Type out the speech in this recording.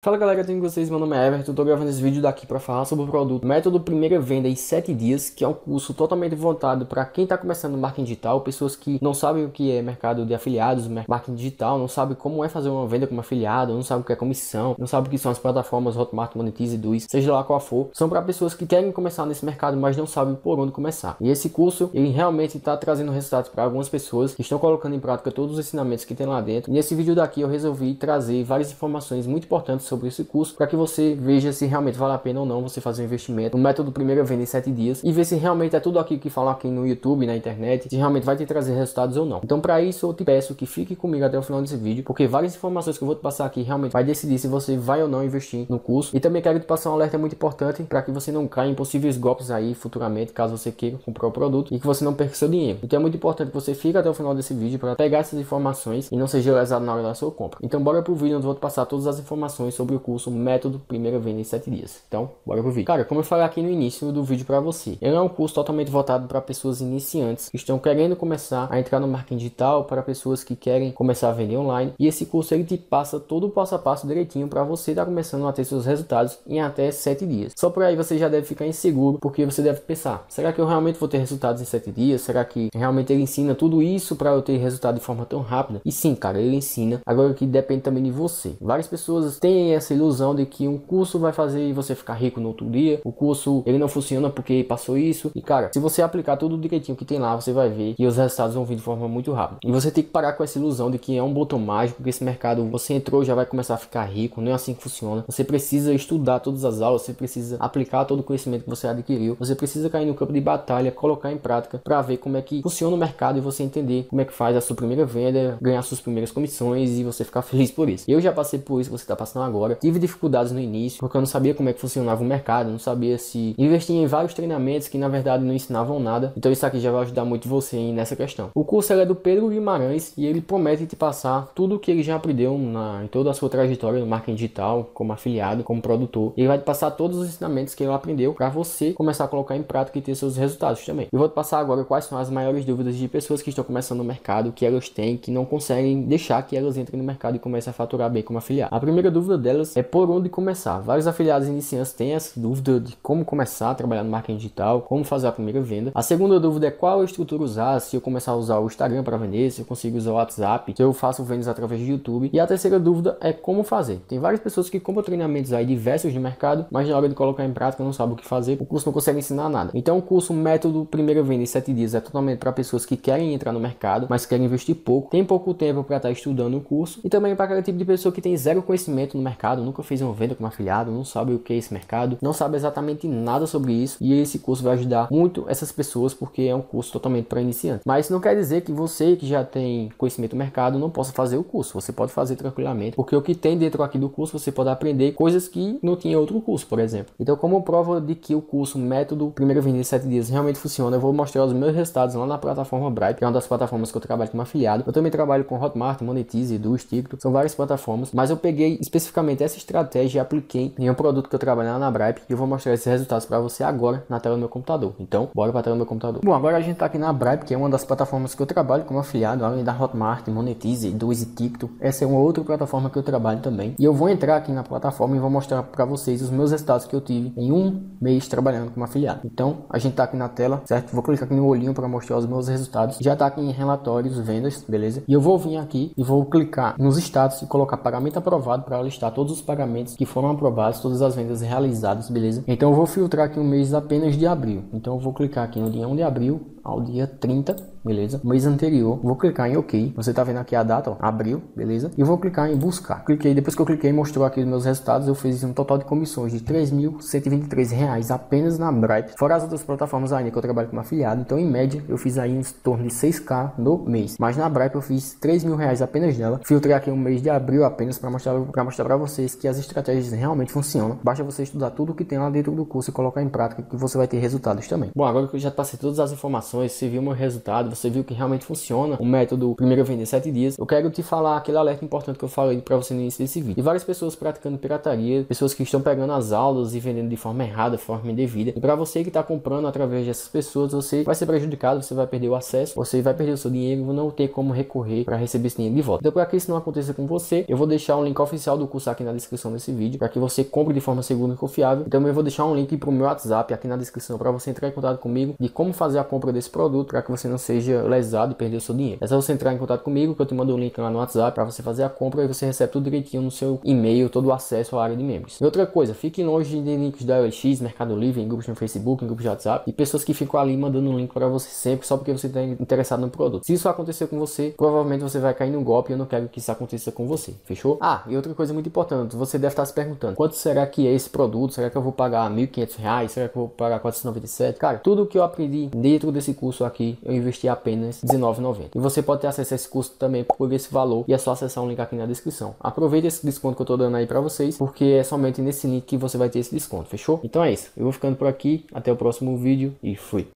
Fala galera, tudo com vocês? Meu nome é Everton, tô gravando esse vídeo daqui para falar sobre o produto Método Primeira Venda em 7 dias, que é um curso totalmente voltado para quem está começando marketing digital, pessoas que não sabem o que é mercado de afiliados, marketing digital, não sabem como é fazer uma venda como afiliado, não sabem o que é comissão, não sabem o que são as plataformas Hotmart, Monetize Duis, seja lá qual for, são para pessoas que querem começar nesse mercado, mas não sabem por onde começar. E esse curso, ele realmente está trazendo resultados para algumas pessoas que estão colocando em prática todos os ensinamentos que tem lá dentro. E nesse vídeo daqui eu resolvi trazer várias informações muito importantes sobre esse curso para que você veja se realmente vale a pena ou não você fazer um investimento no método primeira venda em 7 dias e ver se realmente é tudo aquilo que falam aqui no YouTube, na internet, se realmente vai te trazer resultados ou não. Então para isso eu te peço que fique comigo até o final desse vídeo, porque várias informações que eu vou te passar aqui realmente vai decidir se você vai ou não investir no curso. E também quero te passar um alerta muito importante para que você não caia em possíveis golpes aí futuramente, caso você queira comprar o produto e que você não perca seu dinheiro. Então é muito importante que você fique até o final desse vídeo para pegar essas informações e não seja lesado na hora da sua compra. Então bora pro vídeo onde eu vou te passar todas as informações sobre o curso Método Primeira Venda em 7 dias. Então, bora pro vídeo. Cara, como eu falei aqui no início do vídeo para você, ele é um curso totalmente voltado para pessoas iniciantes que estão querendo começar a entrar no marketing digital, para pessoas que querem começar a vender online. E esse curso ele te passa todo o passo a passo direitinho para você estar tá começando a ter seus resultados em até 7 dias. Só por aí você já deve ficar inseguro, porque você deve pensar: será que eu realmente vou ter resultados em 7 dias? Será que realmente ele ensina tudo isso para eu ter resultado de forma tão rápida? E sim, cara, ele ensina. Agora que depende também de você. Várias pessoas têm essa ilusão de que um curso vai fazer você ficar rico no outro dia. O curso ele não funciona porque passou isso. E cara, se você aplicar tudo direitinho que tem lá, você vai ver que os resultados vão vir de forma muito rápida. E você tem que parar com essa ilusão de que é um botão mágico, que esse mercado você entrou já vai começar a ficar rico. Não é assim que funciona. Você precisa estudar todas as aulas, você precisa aplicar todo o conhecimento que você adquiriu. Você precisa cair no campo de batalha, colocar em prática para ver como é que funciona o mercado e você entender como é que faz a sua primeira venda, ganhar suas primeiras comissões e você ficar feliz por isso. Eu já passei por isso você está passando agora. Tive dificuldades no início, porque eu não sabia como é que funcionava o mercado, não sabia se investir em vários treinamentos que na verdade não ensinavam nada. Então isso aqui já vai ajudar muito você nessa questão. O curso é do Pedro Guimarães e ele promete te passar tudo o que ele já aprendeu na, em toda a sua trajetória no marketing digital, como afiliado, como produtor. Ele vai te passar todos os ensinamentos que ele aprendeu para você começar a colocar em prática e ter seus resultados também. Eu vou te passar agora quais são as maiores dúvidas de pessoas que estão começando no mercado, que elas têm, que não conseguem deixar que elas entrem no mercado e comecem a faturar bem como afiliado. A primeira dúvida delas é por onde começar. Vários afiliados iniciantes têm essa dúvida de como começar a trabalhar no marketing digital, como fazer a primeira venda. A segunda dúvida é qual estrutura usar, se eu começar a usar o Instagram para vender, se eu consigo usar o WhatsApp, se eu faço vendas através do YouTube. E a terceira dúvida é como fazer. Tem várias pessoas que compram treinamentos aí diversos de mercado, mas na hora de colocar em prática não sabe o que fazer, o curso não consegue ensinar nada. Então o curso Método Primeira Venda em 7 dias é totalmente para pessoas que querem entrar no mercado, mas querem investir pouco, tem pouco tempo para estar estudando o curso e também para aquele tipo de pessoa que tem zero conhecimento no mercado, nunca fez uma venda como afiliado, não sabe o que é esse mercado, não sabe exatamente nada sobre isso e esse curso vai ajudar muito essas pessoas porque é um curso totalmente para iniciantes. Mas isso não quer dizer que você que já tem conhecimento do mercado não possa fazer o curso. Você pode fazer tranquilamente, porque o que tem dentro aqui do curso você pode aprender coisas que não tinha outro curso, por exemplo. Então, como prova de que o curso Método Primeiro Vender em 7 dias realmente funciona, eu vou mostrar os meus resultados lá na plataforma Bright, que é uma das plataformas que eu trabalho como afiliado. Eu também trabalho com Hotmart, Monetize, Edu, TikTok, são várias plataformas, mas eu peguei especificamente essa estratégia e apliquei em um produto que eu trabalho na Bright e eu vou mostrar esses resultados para você agora na tela do meu computador. Então, bora para a tela do meu computador. Bom, agora a gente está aqui na Bright, que é uma das plataformas que eu trabalho como afiliado, além da Hotmart, Monetize, Edu e TikTok. Essa é uma outra plataforma que eu trabalho também. E eu vou entrar aqui na plataforma e vou mostrar para vocês os meus resultados que eu tive em um mês trabalhando como afiliado. Então, a gente está aqui na tela, certo? Vou clicar aqui no olhinho para mostrar os meus resultados. Já está aqui em relatórios, vendas, beleza? E eu vou vir aqui e vou clicar nos status e colocar pagamento aprovado para listar todos os pagamentos que foram aprovados, todas as vendas realizadas, beleza? Então eu vou filtrar aqui um mês apenas de abril. Então eu vou clicar aqui no dia 1 de abril ao dia 30, beleza? mês anterior, vou clicar em OK. Você tá vendo aqui a data, ó, abril, beleza? E vou clicar em buscar. Cliquei, depois que eu cliquei, mostrou aqui os meus resultados. Eu fiz um total de comissões de 3.123 reais apenas na Bright, fora as outras plataformas ainda que eu trabalho como afiliado. Então, em média, eu fiz aí em torno de 6k no mês. Mas na Bright eu fiz 3 mil reais apenas nela. Filtrei aqui um mês de abril apenas para mostrar para mostrar para vocês que as estratégias realmente funcionam. Basta você estudar tudo que tem lá dentro do curso e colocar em prática que você vai ter resultados também. Bom, agora que eu já passei todas as informações você viu o meu resultado, você viu que realmente funciona o método primeiro vender 7 dias, eu quero te falar aquele alerta importante que eu falei para você no início desse vídeo. E várias pessoas praticando pirataria, pessoas que estão pegando as aulas e vendendo de forma errada, de forma indevida. E para você que está comprando através dessas pessoas, você vai ser prejudicado, você vai perder o acesso, você vai perder o seu dinheiro, não ter como recorrer para receber esse dinheiro de volta. Então, para que isso não aconteça com você, eu vou deixar um link oficial do curso aqui na descrição desse vídeo, para que você compre de forma segura e confiável. Então, eu vou deixar um link para o meu WhatsApp aqui na descrição para você entrar em contato comigo de como fazer a compra desse produto para que você não seja lesado e perder o seu dinheiro. É só você entrar em contato comigo que eu te mando o um link lá no WhatsApp para você fazer a compra e você recebe tudo direitinho no seu e-mail, todo o acesso à área de membros. E outra coisa, fique longe de links da OLX, Mercado Livre, em grupos no Facebook, em grupos de WhatsApp e pessoas que ficam ali mandando um link para você sempre só porque você está interessado no produto. Se isso acontecer com você, provavelmente você vai cair no golpe e eu não quero que isso aconteça com você. Fechou? Ah, e outra coisa muito importante, você deve estar se perguntando, quanto será que é esse produto? Será que eu vou pagar R$ 1.500? Será que eu vou pagar 497? Cara, tudo que eu aprendi dentro desse curso aqui, eu investi apenas R$19,90. E você pode ter acesso a esse curso também por esse valor e é só acessar o link aqui na descrição. Aproveite esse desconto que eu tô dando aí para vocês, porque é somente nesse link que você vai ter esse desconto, fechou? Então é isso. Eu vou ficando por aqui, até o próximo vídeo e fui.